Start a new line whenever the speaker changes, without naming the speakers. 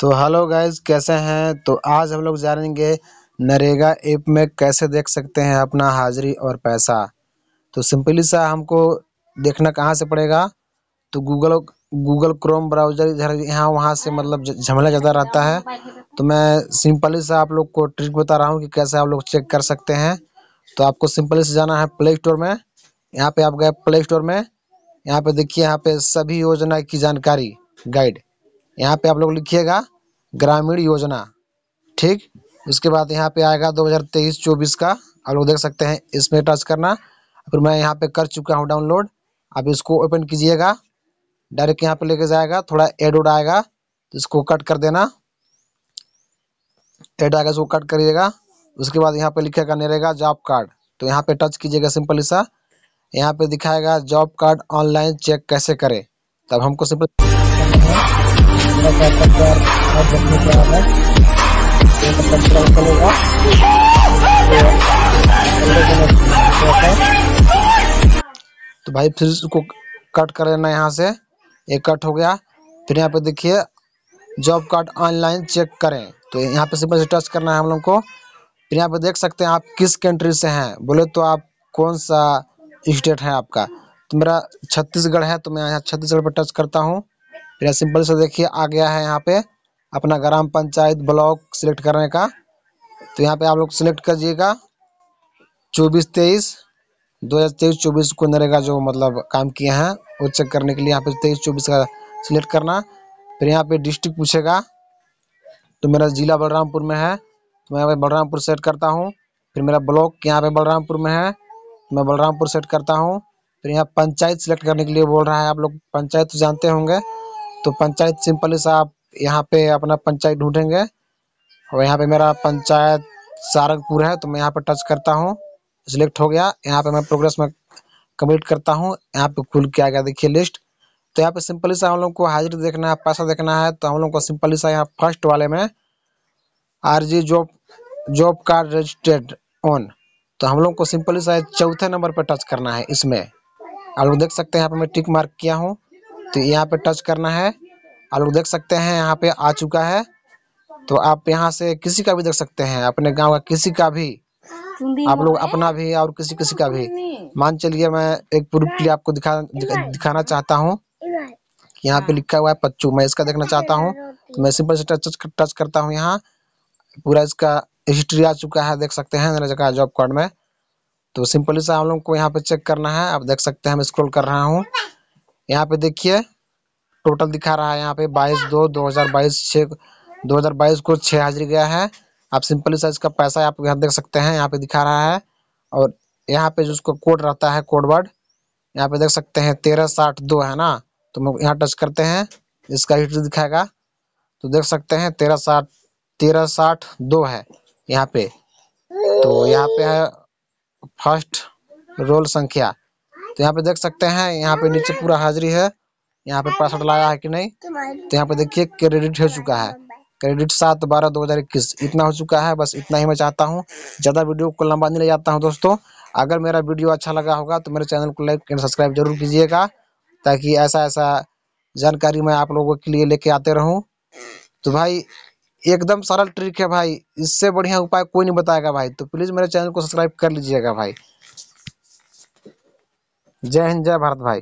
तो hello guys कैसे हैं? तो आज हम लोग जानेंगे नरेगा ऐप में कैसे देख सकते हैं अपना हाजिरी और पैसा। तो सिंपली सा हमको देखना कहाँ से पड़ेगा। तो गूगल गूगल क्रोम ब्राउज़र इधर, यहाँ, वहाँ से मतलब झमेला ज़्यादा रहता है। तो मैं सिंपली सा आप लोग को ट्रिक बता रहा हूँ कि कैसे आप लोग चेक कर सकते हैं। तो आपको सिंपली से जाना है प्ले स्टोर में। यहाँ पे आप गए प्ले स्टोर में। यहाँ पे देखिए, यहाँ पे सभी योजना की जानकारी, गाइड। यहाँ पे आप लोग लिखिएगा ग्रामीण योजना, ठीक? उसके बाद यहाँ पे आएगा 2023-24 का, आप लोग देख सकते हैं, इसमें टच करना। फिर मैं यहाँ पे कर चुका हूँ डाउनलोड, आप इसको ओपन कीजिएगा। डायरेक्ट यहाँ पे लेके जाएगा, थोड़ा एड उड आएगा तो इसको कट कर देना। एड आएगा, इसको कट करिएगा। उसके बाद यहाँ पे लिखेगा नरेगा जॉब कार्ड तो यहाँ पे टच कीजिएगा सिंपल सा। यहाँ पे दिखाएगा जॉब कार्ड ऑनलाइन चेक कैसे करें, तब हमको सिंपल तो भाई फिर इसको कट कर लेना यहाँ से। ये कट हो गया। फिर यहाँ पे देखिए जॉब कार्ड ऑनलाइन चेक करें। तो यहाँ पे सिंपल से टच करना है हम लोग को। फिर यहाँ पे देख सकते हैं आप किस कंट्री से हैं। बोले तो आप कौन सा स्टेट है आपका? तो मेरा छत्तीसगढ़ है तो मैं यहाँ छत्तीसगढ़ पर टच करता हूँ। फिर सिंपल से देखिए, आ गया है यहाँ पे अपना ग्राम पंचायत ब्लॉक सिलेक्ट करने का। तो यहाँ पे आप लोग सिलेक्ट करिएगा। चौबीस तेईस, दो हज़ार तेईस, चौबीस को नरेगा जो मतलब काम किए हैं, वो चेक करने के लिए यहाँ पे तेईस, चौबीस का सिलेक्ट करना। फिर यहाँ पे डिस्ट्रिक्ट पूछेगा। तो मेरा जिला बलरामपुर में है तो मैं यहाँ पे बलरामपुर सेट करता हूँ। फिर मेरा ब्लॉक यहाँ पे बलरामपुर में है तो मैं बलरामपुर सेट करता हूँ। फिर यहाँ पंचायत सेलेक्ट करने के लिए बोल रहा है आप लोग, पंचायत तो जानते होंगे। तो पंचायत सिंपली सा आप यहाँ पे अपना पंचायत ढूंढेंगे। और यहाँ पे मेरा पंचायत सारंगपुर है तो मैं यहाँ पे टच करता हूँ। सिलेक्ट हो गया। यहाँ पे मैं प्रोग्रेस में कंप्लीट करता हूँ। यहाँ पे खुल के आ गया देखिए लिस्ट तो यहाँ पे सिंपली सा हम लोग को हाजिर देखना है, पैसा देखना है तो हम लोग को सिंपली सा यहाँ फ़र्स्ट वाले में R G job job card registered on तो हम लोग को सिंपली सा चौथे नंबर पर टच करना है इसमें। आप लोग देख सकते हैं यहाँ पे मैं टिक मार्क किया हूँ। तो यहाँ पे टच करना है। आप लोग देख सकते हैं यहाँ पे आ चुका है। तो आप यहाँ से किसी का भी देख सकते हैं अपने गाँव का किसी का भी। आप लोग अपना भी और किसी किसी का भी। मान चलिए मैं एक प्रूफ के लिए आपको दिखा, दिखा दिखाना चाहता हूँ। यहाँ पे लिखा हुआ है पच्चू। मैं इसका देखना चाहता हूँ। तो मैं सिंपल से टच टच करता हूँ यहाँ। पूरा इसका हिस्ट्री आ चुका है देख सकते हैं जगह जॉब कार्ड में। तो सिंपली से हम लोग को यहाँ पे चेक करना है। आप देख सकते हैं मैं स्क्रॉल कर रहा हूँ। यहाँ पे देखिए टोटल दिखा रहा है यहाँ पे बाईस दो दो हज़ार बाईस छः दो हज़ार बाईस को छः हाजिर गया है। आप सिंपली सा इसका पैसा आप यहाँ देख सकते हैं, यहाँ पे दिखा रहा है। और यहाँ पे जो उसको कोड रहता है कोड वर्ड यहाँ पे देख सकते हैं तेरह साठ दो है ना? तो हम यहाँ टच करते हैं, इसका हिस्ट्री दिखाएगा। तो देख सकते हैं तेरह साठ तेरह साठ दो है यहाँ पे। तो यहाँ पे है फ़र्स्ट रोल संख्या। तो यहाँ पे देख सकते हैं, यहाँ पे नीचे पूरा हाजिरी है। यहाँ पे पैसा लाया है कि नहीं? तो यहाँ पे देखिए, क्रेडिट हो चुका है। क्रेडिट सात बारह दो हज़ार इक्कीस, इतना हो चुका है। बस इतना ही मैं चाहता हूँ। ज़्यादा वीडियो को लंबा नहीं ले जाता हूँ दोस्तों। अगर मेरा वीडियो अच्छा लगा होगा तो मेरे चैनल को लाइक एंड सब्सक्राइब ज़रूर कीजिएगा, ताकि ऐसा ऐसा जानकारी मैं आप लोगों के लिए लेके आते रहूँ। तो भाई, एकदम सरल ट्रिक है भाई। इससे बढ़िया उपाय कोई नहीं बताएगा भाई। तो प्लीज़ मेरे चैनल को सब्सक्राइब कर लीजिएगा भाई। जय हिंद जय भारत भाई।